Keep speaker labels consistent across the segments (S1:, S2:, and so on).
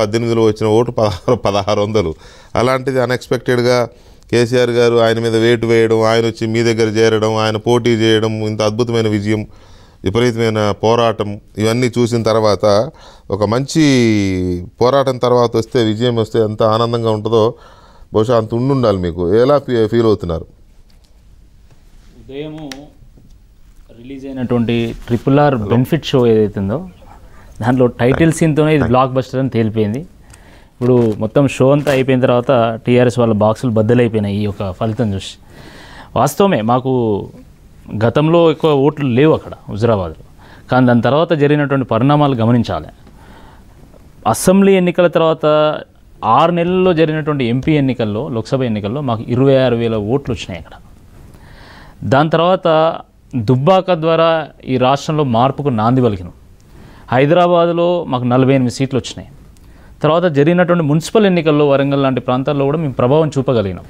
S1: పద్దెనిమిదిలో వచ్చిన ఓటు పదహారు పదహారు వందలు. అలాంటిది అన్ఎక్స్పెక్టెడ్గా కేసీఆర్ గారు ఆయన మీద వేటు వేయడం ఆయన వచ్చి మీ దగ్గర చేరడం ఆయన పోటీ చేయడం ఇంత అద్భుతమైన విజయం విపరీతమైన పోరాటం ఇవన్నీ చూసిన తర్వాత ఒక మంచి పోరాటం తర్వాత వస్తే విజయం వస్తే ఎంత ఆనందంగా ఉంటుందో బహుశా అంత ఉండుండాలి మీకు. ఎలా ఫీ- ఫీల్ అవుతున్నారు?
S2: ఉదయము రిలీజ్ అయినటువంటి ట్రిపుల్ ఆర్ బెనిఫిట్ షో ఏదైతుందో దాంట్లో టైటిల్ సీన్తోనే ఇది బ్లాక్ బస్టర్ అని తేలిపోయింది. ఇప్పుడు మొత్తం షో అంతా అయిపోయిన తర్వాత టీఆర్ఎస్ వాళ్ళ బాక్సులు బద్దలైపోయినాయి ఈ యొక్క ఫలితం చూసి. వాస్తవమే మాకు గతంలో ఎక్కువ ఓట్లు లేవు అక్కడ హుజరాబాద్లో. కానీ దాని తర్వాత జరిగినటువంటి పరిణామాలు గమనించాలి. అసెంబ్లీ ఎన్నికల తర్వాత ఆరు నెలల్లో జరిగినటువంటి ఎంపీ ఎన్నికల్లో లోక్సభ ఎన్నికల్లో మాకు ఇరవై ఆరు వేల ఓట్లు వచ్చినాయి అక్కడ. దాని తర్వాత దుబ్బాక ద్వారా ఈ రాష్ట్రంలో మార్పుకు నాంది పలికినాం. హైదరాబాద్లో మాకు నలభై ఎనిమిది సీట్లు వచ్చినాయి. తర్వాత జరిగినటువంటి మున్సిపల్ ఎన్నికల్లో వరంగల్ లాంటి ప్రాంతాల్లో కూడా మేము ప్రభావం చూపగలిగినాం.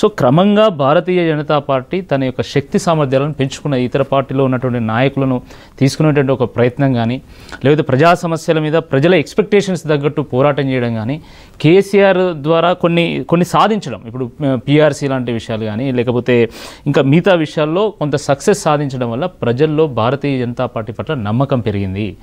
S2: సో క్రమంగా భారతీయ జనతా పార్టీ తన యొక్క శక్తి సామర్థ్యాలను పెంచుకున్న ఇతర పార్టీలో ఉన్నటువంటి నాయకులను తీసుకునేటువంటి ఒక ప్రయత్నం కానీ లేకపోతే ప్రజా సమస్యల మీద ప్రజల ఎక్స్పెక్టేషన్స్ తగ్గట్టు పోరాటం చేయడం కానీ కేసీఆర్ ద్వారా కొన్ని కొన్ని సాధించడం. ఇప్పుడు పిఆర్సీ లాంటి విషయాలు కానీ లేకపోతే ఇంకా మిగతా విషయాల్లో కొంత సక్సెస్ సాధించడం వల్ల ప్రజల్లో భారతీయ జనతా పార్టీ పట్ల నమ్మకం పెరిగింది.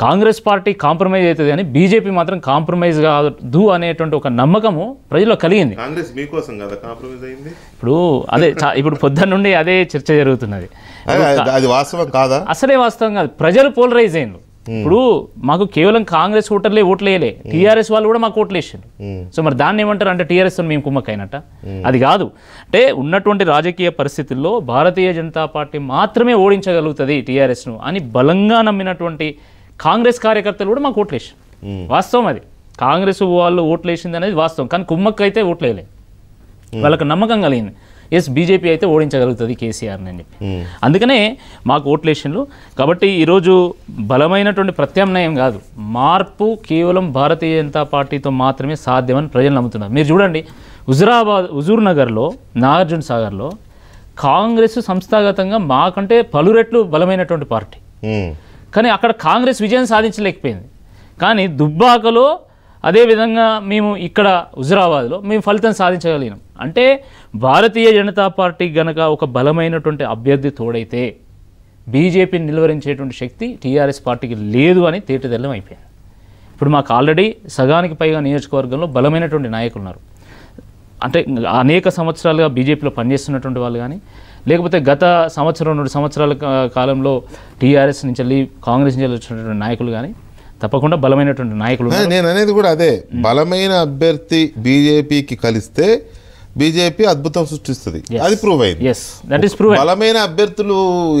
S2: కాంగ్రెస్ పార్టీ కాంప్రమైజ్ అవుతుంది కానీ బీజేపీ మాత్రం కాంప్రమైజ్ కాదు అనేటువంటి ఒక నమ్మకము ప్రజల్లో కలిగింది.
S1: కాంగ్రెస్ మీకోసం కదా కాంప్రమైజ్ అయింది?
S2: ఇప్పుడు అదే చా- ఇప్పుడు పొద్దున్న నుండి అదే చర్చ జరుగుతున్నది.
S1: అది- అది వాస్తవం కాదా?
S2: అసలే వాస్తవం కాదు. ప్రజలు పోలరైజ్ అయింది ఇప్పుడు మాకు కేవలం కాంగ్రెస్ ఓటర్లే ఓట్లేయలే. టీఆర్ఎస్ వాళ్ళు కూడా మాకు ఓట్లు వేసారు సో మరి దాన్ని ఏమంటారు అంటే టీఆర్ఎస్ మేము కుమ్మక్కైనట్ట? అది కాదు. అంటే ఉన్నటువంటి రాజకీయ పరిస్థితుల్లో భారతీయ జనతా పార్టీ మాత్రమే ఓడించగలుగుతుంది టీఆర్ఎస్ను అని బలంగా నమ్మినటువంటి కాంగ్రెస్ కార్యకర్తలు కూడా మాకు ఓట్లు వేసారు వాస్తవం అది. కాంగ్రెస్ వాళ్ళు ఓట్లు వేసింది అనేది వాస్తవం. కానీ కుమ్మక్క అయితే ఓట్లేయలే వాళ్ళకు నమ్మకం కలిగింది. ఎస్ బీజేపీ అయితే ఓడించగలుగుతుంది కేసీఆర్ని అని చెప్పి. అందుకనే మాకు ఓట్లేషన్లు. కాబట్టి ఈరోజు బలమైనటువంటి ప్రత్యామ్నాయం కాదు. మార్పు కేవలం భారతీయ జనతా పార్టీతో మాత్రమే సాధ్యమని ప్రజలు నమ్ముతున్నారు. మీరు చూడండి హుజురాబాద్ హుజూర్ నగర్లో నాగార్జున సాగర్లో కాంగ్రెస్ సంస్థాగతంగా మాకంటే పలు రెట్లు బలమైనటువంటి పార్టీ.
S1: ఉమ్.
S2: కానీ అక్కడ కాంగ్రెస్ విజయం సాధించలేకపోయింది. కానీ దుబ్బాకలో అదేవిధంగా మేము ఇక్కడ హుజరాబాద్లో మేము ఫలితం సాధించగలిగినాం. అంటే భారతీయ జనతా పార్టీ గనక ఒక బలమైనటువంటి అభ్యర్థి తోడైతే బీజేపీని నిలువరించేటువంటి శక్తి టీఆర్ఎస్ పార్టీకి లేదు అని తేటతెల్లం అయిపోయింది. ఇప్పుడు మాకు ఆల్రెడీ సగానికి పైగా నియోజకవర్గంలో బలమైనటువంటి నాయకులు ఉన్నారు. అంటే అనేక సంవత్సరాలుగా బీజేపీలో పనిచేస్తున్నటువంటి వాళ్ళు కానీ లేకపోతే గత సంవత్సరం రెండు సంవత్సరాల కాలంలో టీఆర్ఎస్ నుంచి వెళ్ళి కాంగ్రెస్ నుంచి వచ్చినటువంటి నాయకులు కానీ తప్పకుండా బలమైనటువంటి నాయకులు.
S1: నేను అనేది కూడా అదే. బలమైన అభ్యర్థి బీజేపీకి కలిస్తే బీజేపీ అద్భుతం సృష్టిస్తుంది. అది ప్రూవ్ అయింది.
S2: ఎస్ దట్ ఈస్ ప్రూవ్
S1: బలమైన అభ్యర్థులు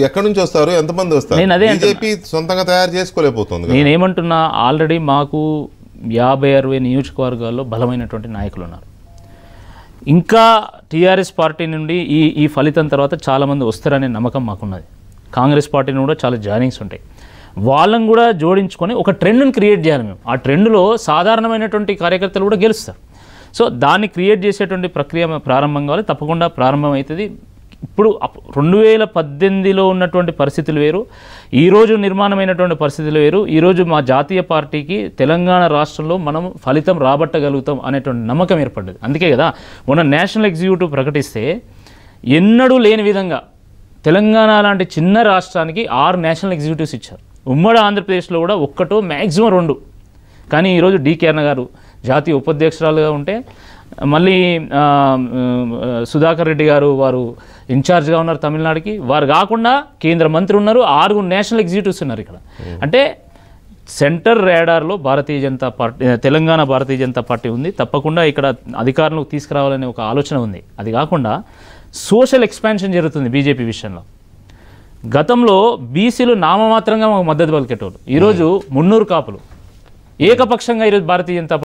S1: ఎక్కడి నుంచి వస్తారు? ఎంతమంది వస్తారు?
S2: నేను అదే.
S1: బీజేపీ సొంతంగా తయారు చేసుకోలేకపోతుంది కదా.
S2: నేనేమంటున్నా ఆల్రెడీ మాకు యాభై అరవై నియోజకవర్గాల్లో బలమైనటువంటి నాయకులు ఉన్నారు. ఇంకా టీఆర్ఎస్ పార్టీ నుండి ఈ ఈ ఫలితం తర్వాత చాలామంది వస్తారనే నమ్మకం మాకున్నది. కాంగ్రెస్ పార్టీని కూడా చాలా జాయినింగ్స్ ఉంటాయి. వాళ్ళని కూడా జోడించుకొని ఒక ట్రెండ్ని క్రియేట్ చేయాలి మేము. ఆ ట్రెండ్లో సాధారణమైనటువంటి కార్యకర్తలు కూడా గెలుస్తారు. సో దాన్ని క్రియేట్ చేసేటువంటి ప్రక్రియ ప్రారంభం కావాలి. తప్పకుండా ప్రారంభం అవుతుంది ఇప్పుడు రెండు వేల పద్దెనిమిదిలో ఉన్నటువంటి పరిస్థితులు వేరు. ఈరోజు నిర్మాణమైనటువంటి పరిస్థితులు వేరు. ఈరోజు మా జాతీయ పార్టీకి తెలంగాణ రాష్ట్రంలో మనం ఫలితం రాబట్టగలుగుతాం అనేటువంటి నమ్మకం ఏర్పడ్డది. అందుకే కదా మొన్న నేషనల్ ఎగ్జిక్యూటివ్ ప్రకటిస్తే ఎన్నడూ లేని విధంగా తెలంగాణ లాంటి చిన్న రాష్ట్రానికి ఆరు నేషనల్ ఎగ్జిక్యూటివ్స్ ఇచ్చారు. ఉమ్మడి ఆంధ్రప్రదేశ్లో కూడా ఒక్కటో మ్యాక్సిమం రెండు. కానీ ఈరోజు డికే అన్న గారు జాతీయ ఉపాధ్యక్షురాలుగా ఉంటే మళ్ళీ సుధాకర్ రెడ్డి గారు వారు ఇన్ఛార్జ్గా ఉన్నారు తమిళనాడుకి. వారు కాకుండా కేంద్ర మంత్రి ఉన్నారు ఆరుగురు నేషనల్ ఎగ్జిక్యూటివ్స్ ఉన్నారు ఇక్కడ. అంటే సెంటర్ రేడార్లో భారతీయ జనతా పార్టీ తెలంగాణ భారతీయ జనతా పార్టీ ఉంది. తప్పకుండా ఇక్కడ అధికారంలోకి తీసుకురావాలనే ఒక ఆలోచన ఉంది. అది కాకుండా సోషల్ ఎక్స్పాన్షన్ జరుగుతుంది బీజేపీ విషయంలో. గతంలో బీసీలు నామమాత్రంగా మాకు మద్దతు పలికేటోళ్ళు. ఈరోజు మున్నూరు కాపులు. ఏకపక్షంగా ఈరోజు భారతీయ జనతా